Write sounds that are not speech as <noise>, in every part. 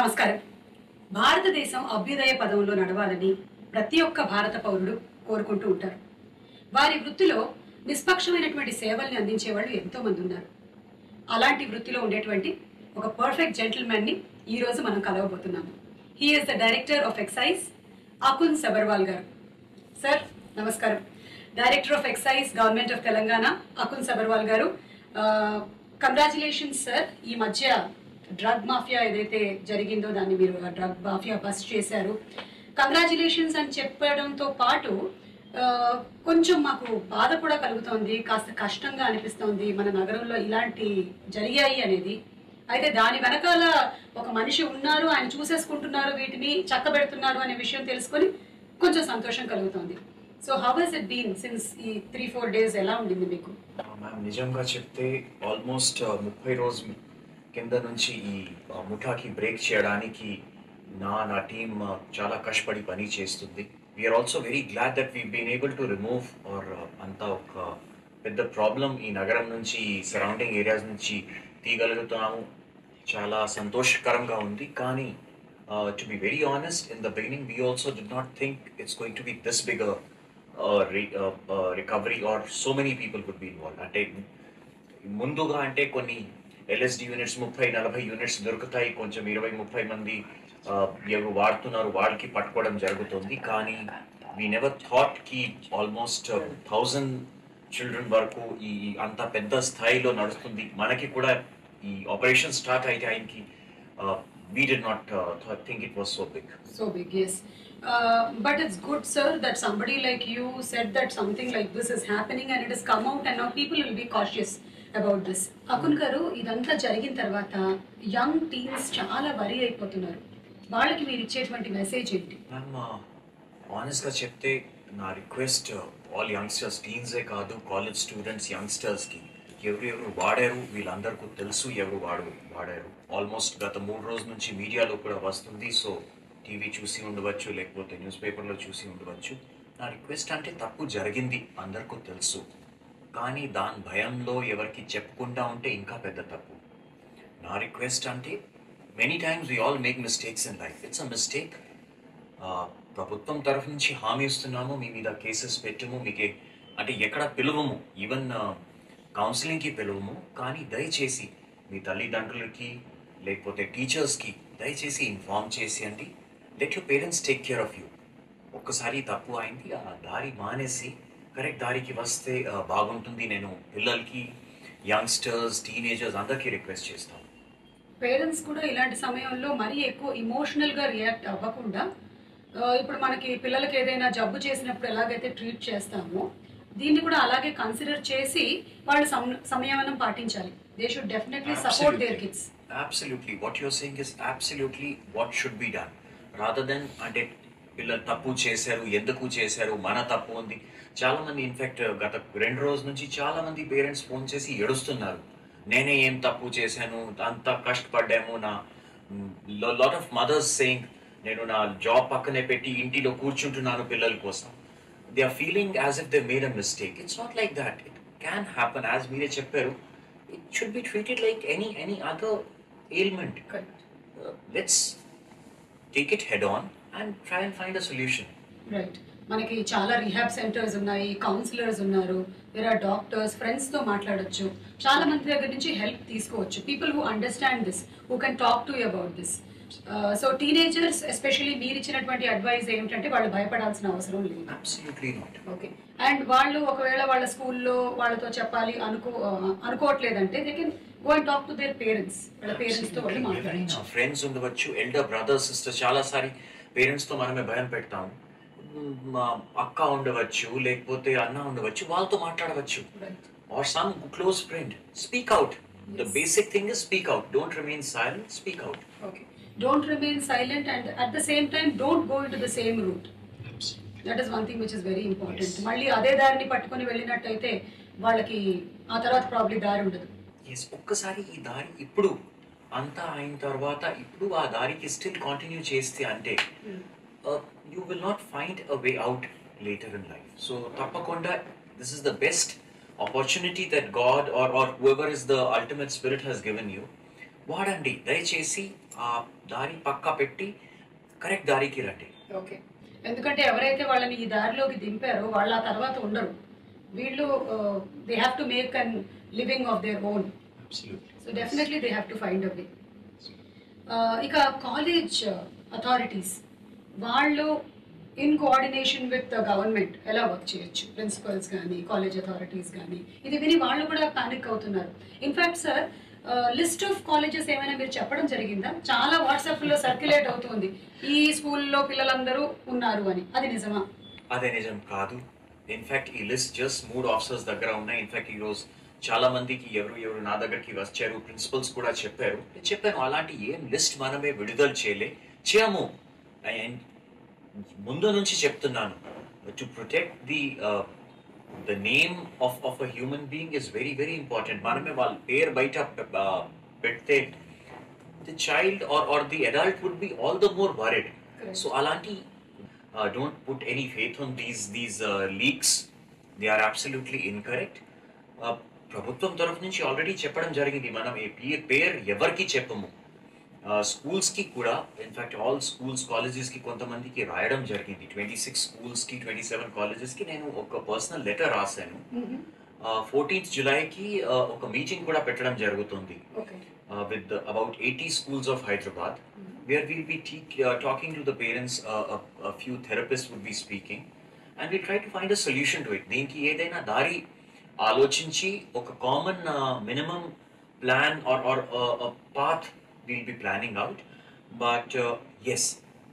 నమస్కారం. భారతదేశం అభ్యుదయ పదంలో నడవాలని ప్రతి ఒక్క భారత పౌరుడు కోరుకుంటూ ఉంటారు. వారి వృత్తిలో నిష్పక్షమైనటువంటి సేవల్ని అందించే వాళ్ళు ఎంతో మంది ఉన్నారు. అలాంటి వృత్తిలో ఉండేటువంటి ఒక పర్ఫెక్ట్ జెంటిల్మెన్ని ఈ రోజు మనం కలవబోతున్నాము he is the director of excise Akun Sabharwal garu. Sir నమస్కారం. Director of excise government of Telangana Akun Sabharwal garu. Uh, congratulations sir ఈ మధ్య డ్రగ్ మాఫియా ఏదైతే జరిగిందో దాన్ని మీరు ఆ డ్రగ్ మాఫియా బస్ట్ చేశారు. కంగ్రాచులేషన్స్ అని చెప్పడంతో పాటు కొంచెం మాకు బాధ కూడా కలుగుతోంది కాస్త కష్టంగా అనిపిస్తోంది మన నగరంలో ఇలాంటి జరిగాయి అనేది. అయితే దాని వెనకాల ఒక మనిషి ఉన్నారు ఆయన చూసేసుకుంటున్నారు వీటిని చక్కబెడుతున్నారు అనే విషయం తెలుసుకొని కొంచెం సంతోషం కలుగుతోంది. So how has it been since ఈ త్రీ ఫోర్ డేస్ ఎలా ఉండింది మీకు? మ్యామ్ నిజంగా చెప్తే ఆల్మోస్ట్ ముప్పై రోజు కింద నుంచి ఈ ముఠాకి బ్రేక్ చేయడానికి నా నా టీం చాలా కష్టపడి పని చేస్తుంది. We are also very glad that we been able to remove or అంతా ఒక పెద్ద ప్రాబ్లం ఈ నగరం నుంచి ఈ సరౌండింగ్ ఏరియాస్ నుంచి తీయగలుగుతున్నాము. చాలా సంతోషకరంగా ఉంది. కానీ to be very honest in the beginning we also did not think it's going to be this big recovery or so many people could be involve అంటే ముందుగా అంటే కొన్ని ఎల్ఎస్డి యూనిట్స్ ముప్పై నలభై యూనిట్స్ దొరుకుతాయి. కొంచెం ఇరవై ముప్పై మంది ఎవరు వాడుతున్నారు. వాళ్ళకి పట్టుకోవడం జరుగుతుంది. కానీ వీ నెవర్ థాట్కి ఆల్మోస్ట్ థౌజండ్ చిల్డ్రన్ వరకు ఈ అంత పెద్ద స్థాయిలో నడుస్తుంది. మనకి కూడా ఈ ఆపరేషన్ స్టార్ట్ అయితే ఆయనకి we did not think it was so big So big, yes. Uh, but it's good, sir, that somebody like you said that something like this is happening and it has come out and now people will be cautious. About this Akun garu ఇదంతా జరిగిన తర్వాత young teens చాలా వరి అయిపోతున్నారు. వాళ్ళకి మీరు ఇచ్చేటువంటి message ఏంటి? మ్యామ్ ఆనెస్ట్గా uh, చెప్తే నా రిక్వెస్ట్ ఆల్ యంగ్స్టర్స్ టీన్సే కాదు కాలేజ్ స్టూడెంట్స్ యంగ్స్టర్స్కి ఎవరు ఎవరు వాడారు వీళ్ళందరికీ తెలుసు ఎవరు వాడు వాడారు. ఆల్మోస్ట్ గత మూడు రోజుల నుంచి మీడియాలో కూడా వస్తుంది సో టీవీ చూసి ఉండవచ్చు లేకపోతే న్యూస్ పేపర్లో చూసి ఉండవచ్చు. నా రిక్వెస్ట్ అంటే తప్పు జరిగింది అందరికీ తెలుసు. కానీ దాని భయంలో ఎవరికి చెప్పకుండా ఉంటే ఇంకా పెద్ద తప్పు. నా రిక్వెస్ట్ అంటే many times we all make mistakes in life it's a mistake ప్రభుత్వం తరఫు నుంచి హామీ ఇస్తున్నాము మీ మీద కేసెస్ పెట్టము మీకే అంటే ఎక్కడ పిలువము ఈవెన్ కౌన్సిలింగ్కి పిలువము కానీ దయచేసి మీ తల్లిదండ్రులకి లేకపోతే టీచర్స్కి దయచేసి ఇన్ఫార్మ్ చేసి అండి. Let you parents take care of you ఒక్కసారి తప్పు అయింది ఆ దారి మానేసి కరెక్ట్ దారికి వస్తే బాగుంటుంది. నేను పిల్లలకి యంగ్స్టర్స్ టీనేజర్స్ అందరికీ రిక్వెస్ట్ చేస్తాను. పేరెంట్స్ కూడా ఇలాంటి సమయంలో మరీ ఎక్కువ ఇమోషనల్గా రియాక్ట్ అవ్వకుండా ఇప్పుడు మనకి పిల్లలకి ఏదైనా జబ్బు చేసినప్పుడు ఎలాగైతే ట్రీట్ చేస్తామో దీన్ని కూడా అలాగే కన్సిడర్ చేసి వాళ్ళు సంయమనం పాటించాలి. They should definitely support their kids absolutely what your saying is absolutely what should be done rather than అంటే పిల్లలు తప్పు చేశారు ఎందుకు చేశారు మన తప్పు ఉంది. చాలా మంది ఇన్ఫాక్ట్ గత రెండు రోజుల నుంచి చాలా మంది పేరెంట్స్ ఫోన్ చేసి ఏడుస్తున్నారు. నేనే ఏం తప్పు చేశాను అంత కష్టపడ్డాము నా లాట్ ఆఫ్ మదర్స్ సేయింగ్ నేను నా జాబ్ పక్కనే పెట్టి ఇంటిలో కూర్చుంటున్నాను పిల్లల కోసం. They are feeling as if they made a mistake it's not like that it can happen as మీరే చెప్పారు it should be treated like any any other ailment. Uh, let's take it head on. And try and find a solution. Right మనకి చాలా rehab centres ఉన్నాయి counsellors ఉన్నారు వేరే are doctors ఫ్రెండ్స్తో మాట్లాడొచ్చు. చాలా మంది దగ్గర నుంచి హెల్ప్ తీసుకోవచ్చు. People who understand this who can talk to about this so teenagers especially మీరు ఇచ్చినటువంటి అడ్వైస్ ఏమిటంటే వాళ్ళు భయపడాల్సిన అవసరం లేదు. ఓకే అండ్ వాళ్ళు ఒకవేళ వాళ్ళ స్కూల్లో వాళ్ళతో చెప్పాలి అనుకో అనుకోవట్లేదంటే they can go and talk to their parents వాళ్ళ పేరెంట్స్తో వాళ్ళు మాట్లాడచ్చు. ఫ్రెండ్స్ ఉండవచ్చు ఎల్డర్ బ్రదర్ సిస్టర్ చాలా సారి పేరెంట్స్తో మనమే భయం పెడతాం. మ్, అక్క ఉండవచ్చు లేకపోతే అన్న ఉండవచ్చు వాళ్ళతో మాట్లాడవచ్చు. Or some close friend speak out the. Basic thing is speak out don't remain silent speak out okay don't remain silent and at the same time don't go into the same route that is one thing which is very important. మళ్ళీ అదే దారిని పట్టుకొని వెళ్ళినట్టయితే వాళ్ళకి ఆ తర్వాత probably దారి ఉండదు. ఎస్ ఒక్కసారి ఈ దారి ఇప్పుడు అంతా అయిన తర్వాత ఇప్పుడు ఆ దారికి స్టిల్ కంటిన్యూ చేస్తే అంటే you will not find a way out later in life so తప్పకుండా this is the best opportunity that God or or whoever is the ultimate spirit he's given you వాడండి దయచేసి ఆ దారి పక్కా పెట్టి కరెక్ట్ దారికి రండి. ఓకే ఎందుకంటే ఎవరైతే వాళ్ళని ఈ దారిలోకి దింపారో వాళ్ళు ఆ తర్వాత ఉండరు. వీళ్ళు they have to make an living of their own so definitely they have to find a way ఇక కాలేజ్ అథారిటీస్ uh, వాళ్ళు ఇన్ కోఆర్డినేషన్ విత్ గవర్నమెంట్ ఎలా వర్క్ చేయొచ్చు? ప్రిన్సిపల్స్ కానీ కాలేజ్ అథారిటీస్ కానీ ఇది విని వాళ్ళు కూడా పానిక్ అవుతున్నారు. In fact sir list of colleges ఏమైనా మీరు చెప్పడం జరిగిందా? చాలా వాట్సాప్లో సర్క్యులేట్ అవుతుంది. ఈ స్కూల్లో పిల్లలందరూ ఉన్నారు అని. అది నిజమా? అదే నిజం కాదు. ఇన్ఫాక్ట్ ఈ లిస్ట్ జస్ట్ మూడు ఆఫీసర్స్ దగ్గర ఉన్నాయి. ఇన్ఫాక్ట్ రోజు చాలా మందికి ఎవరు ఎవరు నా దగ్గరికి వచ్చారు ప్రిన్సిపల్స్ కూడా చెప్పారు. నేను చెప్పాను అలాంటి ఏం లిస్ట్ మనమే విడుదల చేయలే చేయము. అండ్ ముందు నుంచి చెప్తున్నాను to protect the the name of of a human being is very very important మనమే వాళ్ళ పేరు బయట uh, పెడితే the child or or the adult would be all the more worried so అలాంటి uh, don't put any faith on these these uh, leaks. They are absolutely incorrect. Uh, ప్రభుత్వం తరఫు నుంచి already చెప్పడం జరిగింది. మనం పే- పేరు ఎవరికి చెప్పము. స్కూల్స్కి కూడా ఇన్ఫాక్ట్ ఆల్ స్కూల్స్ కాలేజెస్కి కొంతమందికి రాయడం జరిగింది. ట్వంటీ సిక్స్ స్కూల్స్కి ట్వంటీ సెవెన్ కాలేజెస్కి నేను ఒక పర్సనల్ లెటర్ రాశాను. ఫోర్టీన్త్ జులైకి ఒక మీటింగ్ కూడా పెట్టడం జరుగుతుంది. Okay. with the, about 80 schools of Hyderabad, where we'll be te- uh, talking to the parents, uh, a, a few therapists would be speaking, and we'll try to find a solution to it. దీనికి ఏదైనా దారి ఆలోచించి ఒక common minimum plan or or path will be planning out but yes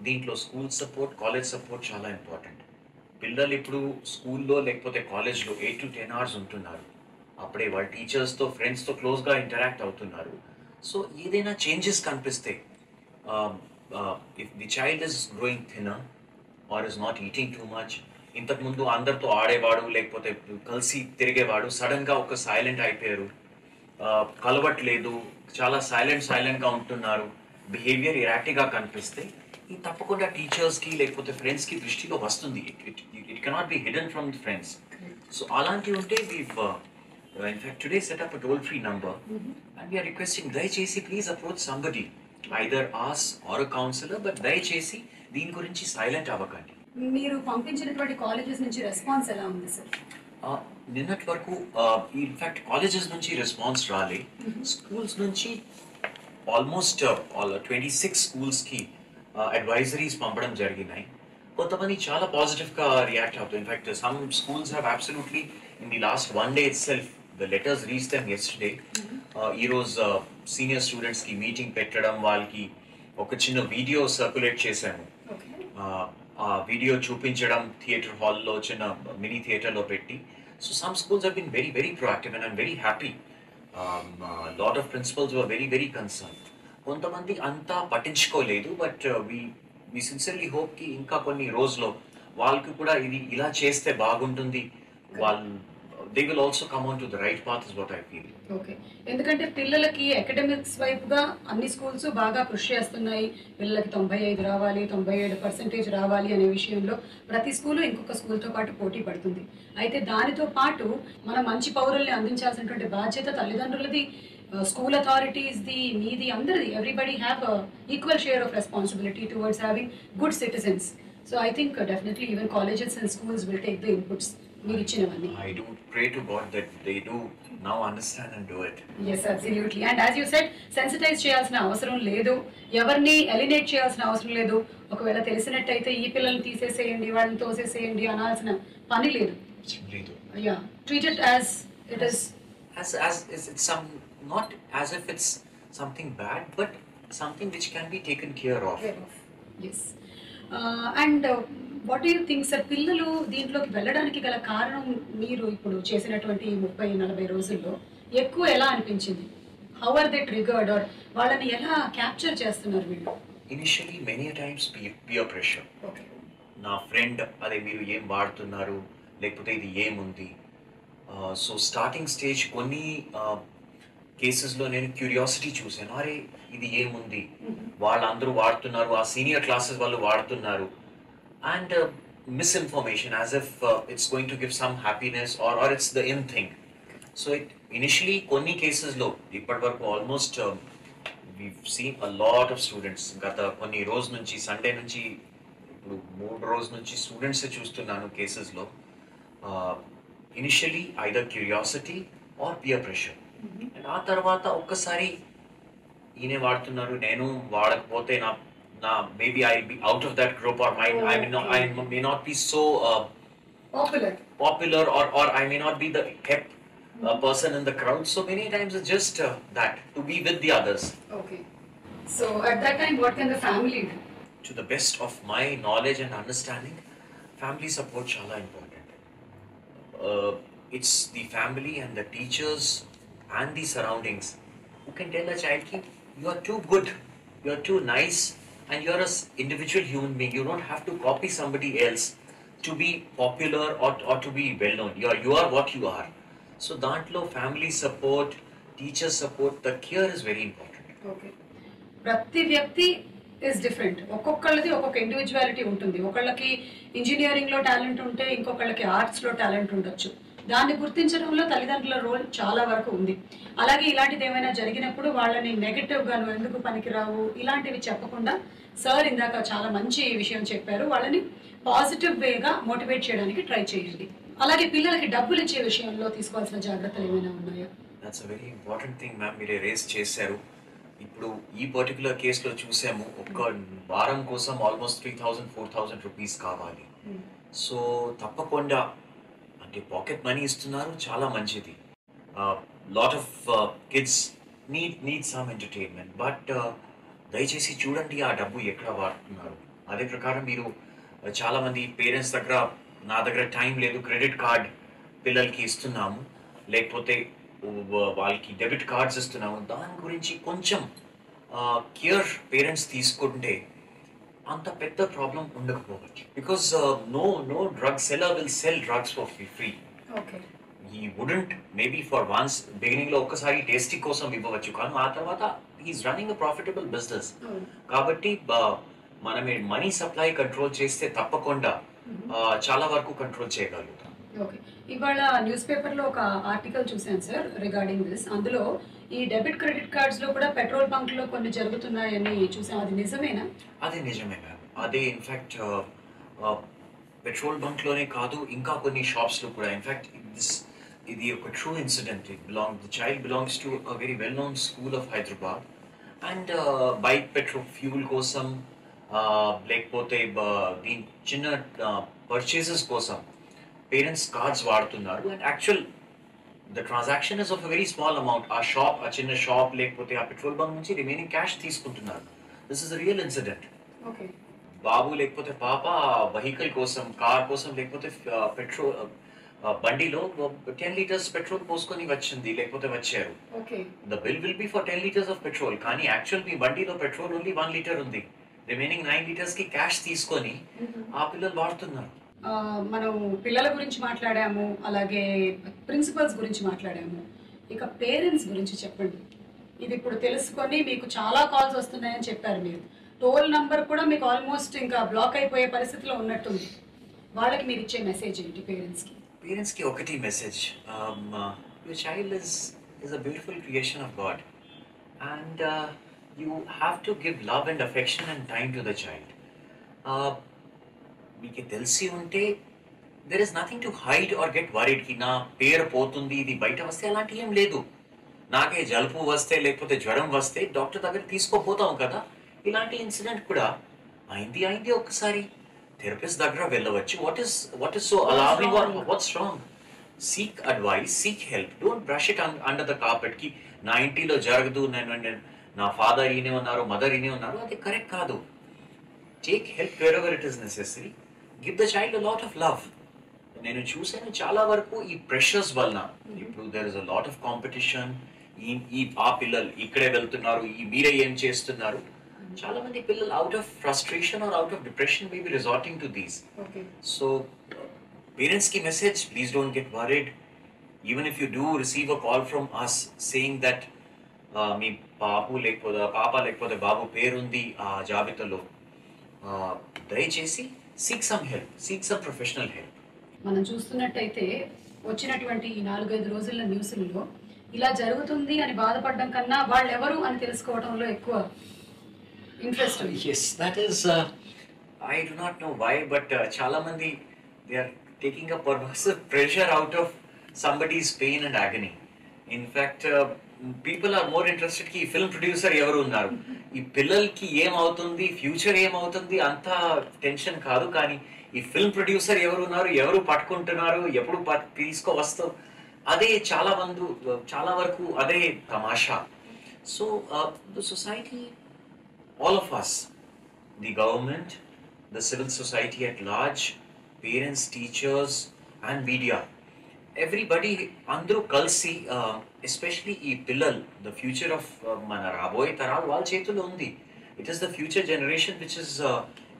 దీంట్లో school support college support చాలా important పిల్లలు ఇప్పుడు స్కూల్లో లేకపోతే కాలేజ్లో ఎయిట్ టు టెన్ అవర్స్ ఉంటున్నారు. అప్పుడే వాళ్ళ టీచర్స్తో ఫ్రెండ్స్తో క్లోజ్గా ఇంటరాక్ట్ అవుతున్నారు. సో ఏదైనా చేంజెస్ కనిపిస్తే if the child is growing thinner or is not eating too much ఇంతకుముందు అందరితో ఆడేవాడు లేకపోతే కలిసి తిరిగేవాడు సడన్గా ఒక సైలెంట్ అయిపోయారు. కలవట్లేదు చాలా సైలెంట్ సైలెంట్గా ఉంటున్నారు. బిహేవియర్ ఇరాక్టివ్గా కనిపిస్తే ఇది తప్పకుండా టీచర్స్కి లేకపోతే ఫ్రెండ్స్కి దృష్టిలో వస్తుంది. It it cannot be hidden from the friends. So అలాంటివి ఉంటే we in fact today set up toll free number and we are requesting దయచేసి please approach somebody either us or counsellor but దయచేసి దీని గురించి సైలెంట్ అవ్వకండి. మీరు పంపించినటువంటి colleges నుంచి రెస్పాన్స్ ఎలా ఉంది సార్ నిన్నటి వరకు ఇన్ఫాక్ట్ కాలేజెస్ నుంచి రెస్పాన్స్ రాలే. స్కూల్స్ నుంచి ఆల్మోస్ట్ ట్వంటీ సిక్స్ స్కూల్స్కి అడ్వైజరీస్ పంపడం జరిగినాయి. కొంతమంది చాలా పాజిటివ్గా రియాక్ట్ అవుతారు in fact some schools have absolutely in the last one day itself the letters reach them yesterday ఈరోజు సీనియర్ స్టూడెంట్స్కి మీటింగ్ పెట్టడం వాళ్ళకి ఒక చిన్న వీడియో సర్క్యులేట్ చేశాను ఓకే ఆ- వీడియో చూపించడం థియేటర్ హాల్లో చిన్న మినీ థియేటర్లో పెట్టి. So some schools have been very very proactive and I'm very happy lot of principals were very very concern కొంతమంది అంతా పట్టించుకోలేదు బట్ వీ వి సిన్సియర్లీ హోప్కి ఇంకా కొన్ని రోజుల్లో వాళ్ళకి కూడా ఇది ఇలా చేస్తే బాగుంటుంది. వాళ్ళు they will also come on to the right path is what I feel okay ఎందుకంటే పిల్లలకి అకాడమిక్స్ వైపుగా అన్ని స్కూల్స్ బాగా కృషి చేస్తున్నాయి. పిల్లలకి తొంభై ఐదు రావాలి తొంభై ఏడు పర్సెంటేజ్ రావాలి అనే విషయంలో ప్రతి స్కూలు ఇంకొక స్కూల్తో పాటు పోటీ పడుతుంది. అయితే దానితో పాటు మనం మంచి పౌరుల్ని అందించాల్సినటువంటి బాధ్యత తల్లిదండ్రులది స్కూల్ అథారిటీస్ది మీది అందరిది. Everybody have equal share of responsibility towards having good citizens so I think definitely even colleges and schools will take the inputs మీరు ఇచ్చినవన్నీ I do pray to God that they do now understand and do it yes absolutely and as you said sensitise చేయాల్సిన అవసరం లేదు. ఎవరిని ఎలినేట్ చేయాల్సిన అవసరం లేదు. ఒకవేళ తెలిసినట్టయితే ఈ పిల్లల్ని తీసేసేయండి వాళ్ళని తోసేసేయండి అనాల్సిన పని లేదు. లేదు yeah treat it as it is as as is it some not as if it's something bad but something which can be taken care of. Yes and what you think sir పిల్లలు దీంట్లోకి వెళ్ళడానికి గల కారణం మీరు ఇప్పుడు చేసినటువంటి ముప్పై నలభై రోజుల్లో ఎక్కువ ఎలా అనిపించింది? How are they triggered or వాళ్ళని ఎలా క్యాప్చర్ చేస్తున్నారు వీళ్ళు? Times peer, peer pressure. Okay నా ఫ్రెండ్ అదే మీరు ఏం వాడుతున్నారు? లేకపోతే ఇది ఏముంది? సో స్టార్టింగ్ స్టేజ్ కొన్ని కేసెస్లో నేను క్యూరియాసిటీ చూశాను. అరే ఇది ఏముంది? వాళ్ళందరూ వాడుతున్నారు ఆ సీనియర్ క్లాసెస్ వాళ్ళు వాడుతున్నారు. And misinformation as if it's going to give some happiness or or it's the in thing so it initially కొన్ని కేసెస్లో ఇప్పటి వరకు almost seen a lot of students గత కొన్ని రోజు నుంచి సండే నుంచి ఇప్పుడు మూడు రోజు నుంచి స్టూడెంట్స్ చూస్తున్నాను కేసెస్లో initially either curiosity or peer pressure and ఆ తర్వాత ఒక్కసారి ఈయనే వాడుతున్నారు నేను వాడకపోతే నా నా maybe I be out of that group or my I may I may not be so popular popular or or I may not be the hip uh, person in the crowd. So many times it's just uh, that to be with the others. Okay so at that time what can the family do To the best of my knowledge and understanding, family support chala important. Uh, it's the family and the teachers and the surroundings who can tell a child ki you are too good, you are too nice, and you're a s- individual human being. You don't have to copy somebody else to be popular or, or to be well known. You are you are what you are. So dantlo family support, teacher support, the care is very important. Okay ప్రతి వ్యక్తి is different ఒక్కొక్కళ్ళది ఒక్కొక్క individuality ఉంటుంది ఒకళ్ళకి ఇంజనీరింగ్లో talent ఉంటే ఇంకొకళ్ళకి ఆర్ట్స్లో talent ఉండొచ్చు దాన్ని గుర్తించడంలో తల్లిదండ్రుల రోల్ చాలా వరకు ఉంది. అలాగే ఇలాంటిది ఏమైనా జరిగినప్పుడు వాళ్ళని నెగటివ్గా నువ్వు ఎందుకు పనికిరావు ఇలాంటివి చెప్పకుండా సార్ ఇందాక చాలా మంచి విషయం చెప్పారు. వాళ్ళని పాజిటివ్ వేగా మోటివేట్ చేయడానికి ట్రై చేయండి. అలాగే పిల్లలకి డబ్బులు ఇచ్చే విషయంలో తీసుకోవాల్సిన జాగ్రత్తలు ఏమైనా ఉన్నాయా? That's very important thing ma'am మీరే రేస్ చేశారు. ఇప్పుడు ఈ పర్టికులర్ కేసులో చూసాము. ఒక్క వారం కోసం almost three thousand four thousand rupees కావాలి. సో తప్పకుండా ఈ పాకెట్ మనీ ఇస్తున్నారు చాలా మంచిది lot of kids need need some entertainment but దయచేసి చూడండి ఆ డబ్బు ఎక్కడ వాడుతున్నారు. అదే ప్రకారం మీరు uh, చాలామంది పేరెంట్స్ దగ్గర నా దగ్గర టైం లేదు క్రెడిట్ కార్డ్ పిల్లలకి ఇస్తున్నాము. లేకపోతే వాళ్ళకి డెబిట్ కార్డ్స్ ఇస్తున్నాము. దాని గురించి కొంచెం uh, కేర్ పేరెంట్స్ తీసుకుంటే అంత పెద్ద ప్రాబ్లం ఉండకపోవచ్చు. Because no no drug seller will sell drugs for free ఈ వుడెంట్ మేబీ ఫర్ వన్స్ బిగినింగ్లో ఒక్కసారి టేస్టీ కోసం ఇవ్వవచ్చు. కానీ ఆ తర్వాత is running a profitable business కాబట్టి మనం మనీ సప్లై కంట్రోల్ చేస్తే తప్పకుండా ఆ, చాలా వరకు కంట్రోల్ చేయగలుగుతాం. ఓకే ఇవాళ న్యూస్ పేపర్లో ఒక ఆర్టికల్ చూశాను సార్ రిగార్డింగ్ దిస్ అందులో ఈ డెబిట్ క్రెడిట్ కార్డ్స్లో కూడా పెట్రోల్ బంక్లో కొన్ని జరుగుతున్నాయని చూసాం అది నిజమేనా? అదే నిజమే మ్యామ్ అదే ఇన్ఫ్యాక్ట్ పెట్రోల్ బంక్లోనే కాదు ఇంకా కొన్ని షాప్స్లో కూడా. ఇన్ఫ్యాక్ట్ దిస్ ఇది ఒక true incident it belong the child belongs to a very well known school of Hyderabad and bike petrol fuel కోసం uh, లేకపోతే uh, దీని చిన్న uh, పర్చేసెస్ కోసం పేరెంట్స్ కార్డ్స్ వాడుతున్నారు. And actual the transaction is of very small amount ఆ shop ఆ చిన్న shop లేకపోతే ఆ పెట్రోల్ బంక్ నుంచి రిమైనింగ్ క్యాష్ తీసుకుంటున్నారు. దిస్ ఇస్ రియల్ ఇన్సిడెంట్ బాబు లేకపోతే పాప వెహికల్ కోసం కార్ కోసం లేకపోతే పెట్రోల్ బండిలో టెన్ లీటర్స్ పెట్రోల్ పోసుకొని వచ్చింది లేకపోతే వచ్చారు. The bill will be for ten litres of petrol కానీ యాక్చువల్ మీ బండిలో పెట్రోల్ ఓన్లీ వన్ లీటర్ ఉంది. రిమైనింగ్ నైన్ లీటర్స్కి క్యాష్ తీసుకొని ఆ పిల్లలు వాడుతున్నారు. మనం పిల్లల గురించి మాట్లాడాము అలాగే ప్రిన్సిపల్స్ గురించి మాట్లాడాము. ఇక పేరెంట్స్ గురించి చెప్పండి. ఇది ఇప్పుడు తెలుసుకొని మీకు చాలా కాల్స్ వస్తున్నాయని చెప్పారు మీరు. టోల్ నంబర్ కూడా మీకు ఆల్మోస్ట్ ఇంకా బ్లాక్ అయిపోయే పరిస్థితిలో ఉన్నట్టుంది. వాళ్ళకి మీరు ఇచ్చే మెసేజ్ ఏంటి పేరెంట్స్కి పేరెంట్స్కి ఒకటి message your child is is a beautiful creation of God and you have to give love and affection and time to the child మీకు తెలిసి ఉంటే there is nothing to hide or get వరీడ్కి నా పేరు పోతుంది ఇది బయట వస్తే అలాంటి ఏం లేదు. నాకే జలుబు వస్తే లేకపోతే జ్వరం వస్తే డాక్టర్ దగ్గర తీసుకోపోతాం కదా. ఇలాంటి ఇన్సిడెంట్ కూడా అయింది అయింది ఒక్కసారి. థెరపిస్ట్ దగ్గర వెళ్ళవచ్చు. What is what is so allowing wrong? What's wrong seek advice seek help don't brush it under the కార్పెట్కి నా ఇంటిలో జరగదు నేను నా ఫాదర్ ఈయనే ఉన్నారు మదర్ ఈయనే ఉన్నారు అది కరెక్ట్ కాదు. Take help wherever it is necessary give the child lot of love నేను చూసాను చాలా వరకు ఈ ప్రెషర్స్ వలన. ఇప్పుడు there is a lot of competition ఈ ఈ ఆ పిల్లలు ఇక్కడే వెళ్తున్నారు ఈ మీరే ఏం చేస్తున్నారు? చాలా మంది పిల్లలు out of frustration or out of depression maybe resorting to these so పేరెంట్స్కి message please don't get worried even if you do receive a call from us saying that మీ బాబు లేకపోతే పాప లేకపోతే బాబు పేరుంది ఆ జాబితాలో దయచేసి seek some help seek some professional help మనం చూస్తున్నట్టయితే వచ్చినటువంటి ఈ నాలుగైదు రోజుల న్యూస్లలో ఇలా జరుగుతుంది అని బాధపడడం కన్నా వాళ్ళు ఎవరు అని తెలుసుకోవడంలో ఎక్కువ ఇంట్రెస్ట్ ఉంది. Yes, that is. Uh, I do not know why, but uh, Chala Mandi, they are taking a pervasive pressure out of somebody's pain people are more ఇంట్రెస్టెడ్కి film producer ఎవరు ఉన్నారు. ఈ పిల్లలకి ఏమవుతుంది? ఫ్యూచర్ ఏమవుతుంది? అంత టెన్షన్ కాదు కానీ ఈ ఫిల్మ్ ప్రొడ్యూసర్ ఎవరు ఉన్నారు? ఎవరు పట్టుకుంటున్నారు? ఎప్పుడు పట్- అదే చాలా మంది చాలా వరకు అదే తమాషా. So the society all of us the government the civil society at large parents teachers and media everybody అందరూ కలిసి ఎస్పెషలీ ఈ పిల్లలు ద ఫ్యూచర్ ఆఫ్ మన రాబోయే తరాలు వాళ్ళ చేతుల్లో ఉంది. It is the future generation which is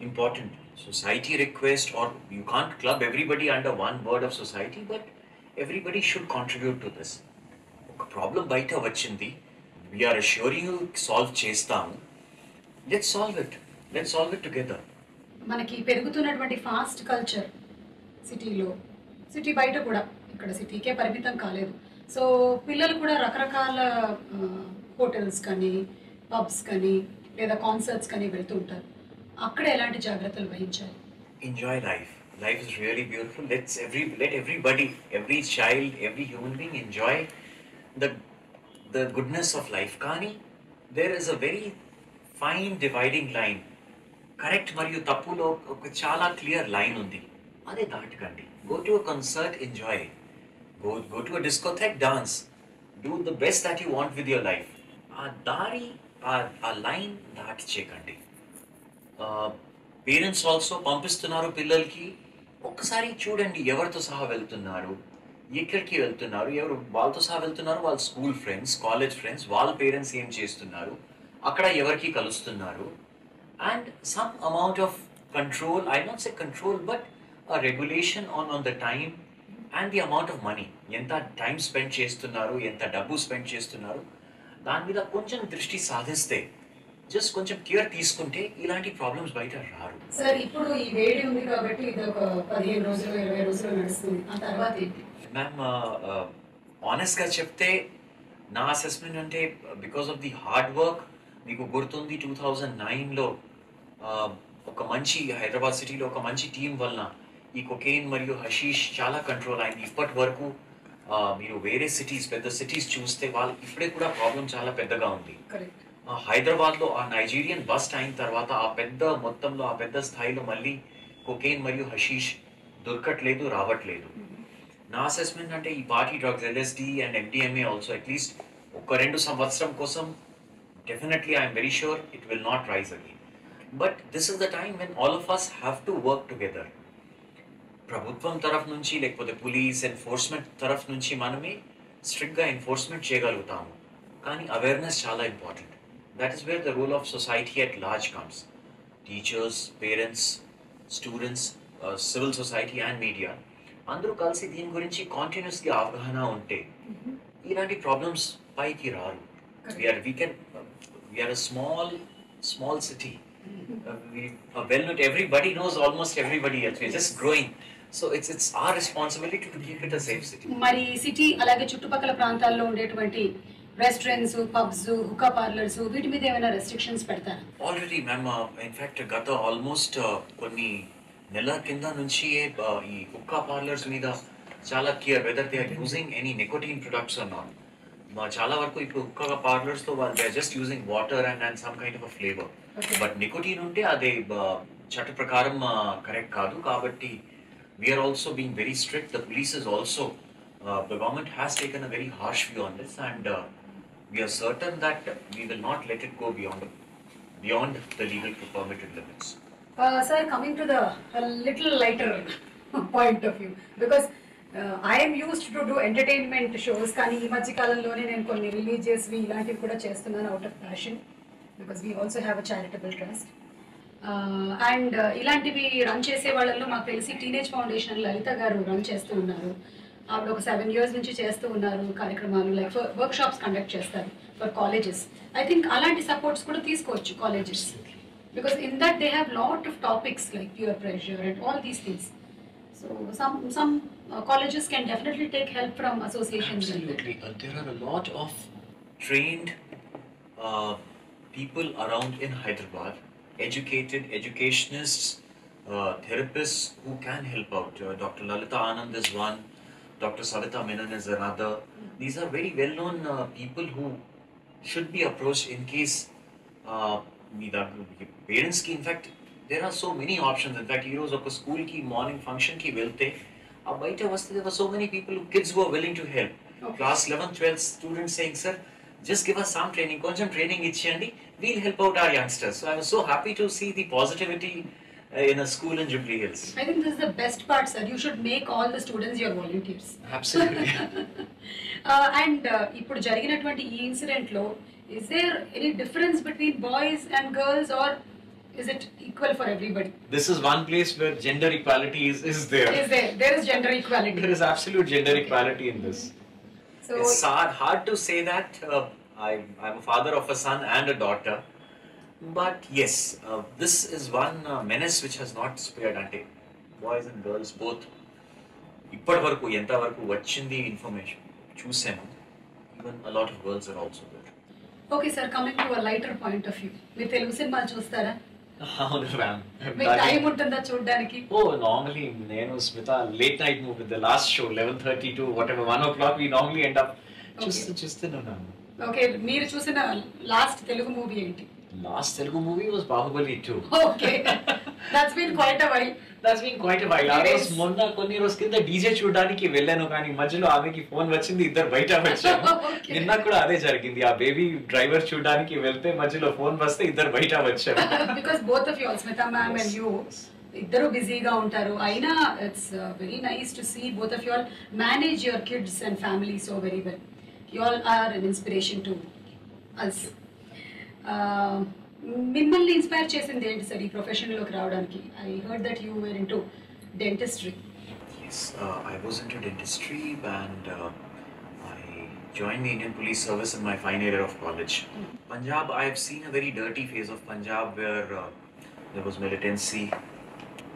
important society request or you can't club everybody under one word of society but everybody should contribute to this ఒక ప్రాబ్లం బయట వచ్చింది. వీఆర్ అష్యూరింగ్ సాల్వ్ చేస్తాము. Let solve it let solve it together మనకి పెరుగుతున్నటువంటి fast culture సిటీలో city బయట కూడా. ఇక్కడ సిటీకే పరిమితం కాలేదు. సో పిల్లలు కూడా రకరకాల హోటల్స్ కానీ పబ్స్ కానీ లేదా కాన్సర్ట్స్ కానీ వెళ్తూ ఉంటారు. అక్కడ ఎలాంటి జాగ్రత్తలు వహించాలి? Enjoy life life is really beautiful let's every let everybody every child every human being enjoy the the goodness of life కానీ there is a very fine dividing line correct మరియు తప్పులో ఒక చాలా క్లియర్ లైన్ ఉంది అదే దాటకండి go to concert enjoy go go to a discotheque, dance. Do the best that you want with your life ఆ దారి ఆ- ఆ లైన్ దాటి చేయకండి పేరెంట్స్ ఆల్సో పంపిస్తున్నారు పిల్లలకి. ఒక్కసారి చూడండి ఎవరితో సహా వెళ్తున్నారు ఎక్కడికి వెళ్తున్నారు ఎవరు వాళ్ళతో సహా వెళ్తున్నారు వాళ్ళ స్కూల్ ఫ్రెండ్స్ కాలేజ్ ఫ్రెండ్స్ వాళ్ళ పేరెంట్స్ ఏం చేస్తున్నారు అక్కడ ఎవరికి కలుస్తున్నారు. And some amount of control I not say control but regulation on on the time and the amount of money ఎంత టైం స్పెండ్ చేస్తున్నారు ఎంత డబ్బు స్పెండ్ చేస్తున్నారు. దాని మీద కొంచెం దృష్టి సాధిస్తే జస్ట్ కొంచెం కేర్ తీసుకుంటే ఇలాంటి ప్రాబ్లమ్స్ బయట రారు. సార్ ఇప్పుడు ఈ వేడి ఉంది కాబట్టి ఇది ఒక పదిహేను రోజులు ఇరవై రోజులు నడుస్తుంది. ఆ తర్వాత ఏంటి? మ్యామ్ ఆనెస్ట్గా చెప్తే నా అసెస్మెంట్ అంటే because of the hard work మీకు గుర్తుంది టూ థౌజండ్ నైన్లో ఒక మంచి హైదరాబాద్ సిటీలో ఒక మంచి టీం వలన ఈ కొకెయిన్ మరియు హషీష్ చాలా కంట్రోల్ అయింది. ఇప్పటి వరకు మీరు వేరే సిటీస్ పెద్ద సిటీస్ చూస్తే వాళ్ళు ఇప్పుడే కూడా ప్రాబ్లం చాలా పెద్దగా ఉంది. కరెక్ట్ ఆ హైదరాబాద్లో ఆ నైజీరియన్ బస్ట్ అయిన తర్వాత ఆ పెద్ద మొత్తంలో ఆ పెద్ద స్థాయిలో మళ్ళీ కొకెయిన్ మరియు హషీష్ దొరకట్లేదు రావట్లేదు. నా అసెస్మెంట్ అంటే ఈ party drugs LSD and MDMA also at least ఒక రెండు సంవత్సరం కోసం definitely I'm very sure it will not rise again but this is the time when all of us have to work together ప్రభుత్వం తరఫు నుంచి లేకపోతే పోలీస్ ఎన్ఫోర్స్మెంట్ తరఫు నుంచి మనమే స్ట్రిక్ట్గా ఎన్ఫోర్స్మెంట్ చేయగలుగుతాము. కానీ అవేర్నెస్ చాలా important that is where the role of society at large comes teachers parents students civil society and media అందరూ కలిసి దీని గురించి కాంటిన్యూస్గా అవగాహన ఉంటే ఇలాంటి ప్రాబ్లమ్స్ పైకి రారు. We're we can we're a small small city well knit everybody knows almost everybody else we're just growing so it's it's our responsibility to keep it a safe city మరి సిటీ అలాగే చుట్టుపక్కల ప్రాంతాల్లో ఉండేటువంటి restaurants pubs హుకా parlours వీటి మీద ఏమైనా restrictions పెడతారా? Already ma'am in fact గత ఆల్మోస్ట్ కొన్ని నెలల కింద నుంచి uh, ఈ హుక్కా పార్లర్స్ మీద చాలా care whether they are using any nicotine products మా చాలా వరకు ఇప్పుడు హుక్కా పార్లర్స్లో వాళ్ళు they are just using water and and some kind of flavour but nicotine ఉంటే అదే uh, చట్ట ప్రకారం కరెక్ట్ కాదు. కాబట్టి We are also being very strict the police is also the government has taken a very harsh view on this and we are certain that we will not let it go beyond beyond the legal permitted limits. Sir coming to the little lighter <laughs> point of view because I'm used to do entertainment shows కానీ ఈ మధ్య కాలంలోనే నేను కొన్ని రిలీజియస్వి ఇలాంటివి కూడా చేస్తున్నాను out of passion because we also have a charitable trust And ఇలాంటివి రన్ చేసే వాళ్ళల్లో మాకు తెలిసి టీనేజ్ ఫౌండేషన్ లలిత గారు రన్ చేస్తూ ఉన్నారు. ఆవిడ ఒక సెవెన్ ఇయర్స్ నుంచి చేస్తూ ఉన్నారు కార్యక్రమాలు లైక్ వర్క్ షాప్స్ కండక్ట్ చేస్తారు ఫర్ కాలేజెస్ ఐ థింక్ అలాంటి సపోర్ట్స్ కూడా తీసుకోవచ్చు colleges because in that they have lot of topics like peer pressure and all these things so some some colleges can definitely help from associations Absolutely. Uh, there are a lot of trained uh, people around in Hyderabad, educated educationists, uh, therapists who can help out. Uh, Dr. Lalita Anand is one, Dr. Savita Menon is another. These are very well known uh, people who should be approached in case uh, parents ki, in fact, there are so many options. In fact, heroes of a school ki morning function ki milte. Ab there were so many people, kids who are willing to help. Okay. Class 11, 12 students saying, sir, Sir just give us some training కొంచెం training ఇచ్చేయండి we'll help out our youngsters so I was so happy to see the positivity in a school in Jubilee Hills I think this is the best part, sir. You should make all the students your volunteers. Absolutely <laughs> and ఇప్పుడు జరిగినటువంటి ఈ incident లో is there any difference between boys and girls or is it equal for everybody This is one place where gender equality is, is there. Is there there is gender There equality is absolute gender equality in this. So It's hard, hard to say that. Uh, I, I'm a father of a son and a daughter. But yes, uh, this is one uh, menace which has not spared అంటే boys and girls both ఇప్పటి వరకు ఎంతవరకు వచ్చింది information చూసాను even a lot of girls are also okay sir coming to lighter point of view మీరు తెలుగు సినిమాలు చూస్తారా అవును మ్యామ్. మీకు టైం ఉంటుందా చూడడానికి? ఓ నార్మలీ నేను Smita late night movie the last show eleven thirty to whatever one o'clock we normally end up చూస్తూ చూస్తూనే ఉన్నాను ఓకే మీరు చూసిన లాస్ట్ తెలుగు మూవీ ఏంటి? Last Telugu movie was Baahubali two. Okay. That's been quite a while that's been quite while ఆ రోజు. మొన్న కొన్ని రోజు కింద డీజే చూడడానికి వెళ్ళాను కానీ మధ్యలో ఆమెకి ఫోన్ వచ్చింది ఇద్దరు బయట వచ్చాము. Okay. నిన్న కూడా అదే జరిగింది. ఆ బేబీ డ్రైవర్ చూడడానికి వెళ్తే మధ్యలో ఫోన్ వస్తే ఇద్దరు బయట వచ్చాము. Because both of you Smita ma'am and you ఇద్దరు బిజీగా ఉంటారు. అయినా it's very nice to see both of you all manage your kids and family so very well you all are an inspiration to us మిమ్మల్ని inspire చేసింది ఏంటి sir ఈ ప్రొఫెషన్లోకి రావడానికి I heard that you were into dentistry Yes, uh, I was into dentistry and uh, I joined the Indian Police Service in my final year of college. Punjab, I've seen a very dirty phase of Punjab where uh, there was militancy.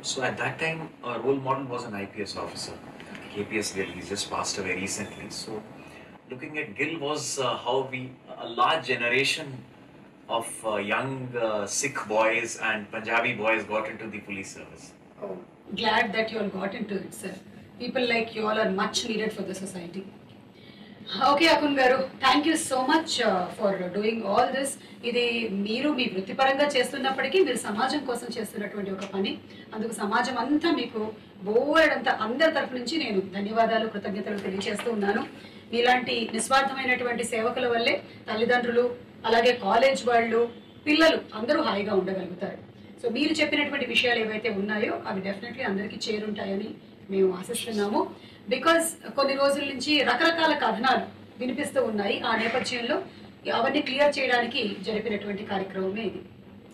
So at that time, our role model was an IPS officer, KPS Gill. He's just passed away recently. So looking at Gill was uh, how we, a large generation of uh, young uh, Sikh boys and Punjabi boys got into the police service. glad that you all got into it, sir. People like you all are much needed for the society. Okay Akun garu thank you so much for doing all this ఇది మీరు మీ వృత్తిపరంగా చేస్తున్నప్పటికీ మీరు సమాజం కోసం చేస్తున్నటువంటి ఒక పని అందుకు సమాజం అంతా మీకు బోర్డంతా అందరి తరపు నుంచి నేను ధన్యవాదాలు కృతజ్ఞతలు తెలియజేస్తూ ఉన్నాను మీలాంటి నిస్వార్థమైనటువంటి సేవకుల వల్లే తల్లిదండ్రులు అలాగే కాలేజ్ వాళ్ళు పిల్లలు అందరూ హాయిగా ఉండగలుగుతారు. సో మీరు చెప్పినటువంటి విషయాలు ఏవైతే ఉన్నాయో అవి డెఫినెట్లీ అందరికీ చేరుంటాయని మేము ఆశిస్తున్నాము. బికాస్ కొన్ని రోజుల నుంచి రకరకాల కథనాలు వినిపిస్తూ ఉన్నాయి ఆ నేపథ్యంలో అవన్నీ క్లియర్ చేయడానికి జరిపినటువంటి కార్యక్రమమే ఇది.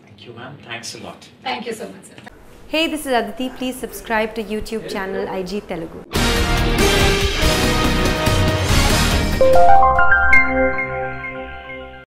Thank you ma'am thanks a lot thank you so much sir Hey, this is Aditi. Please subscribe to YouTube channel IG Telugu.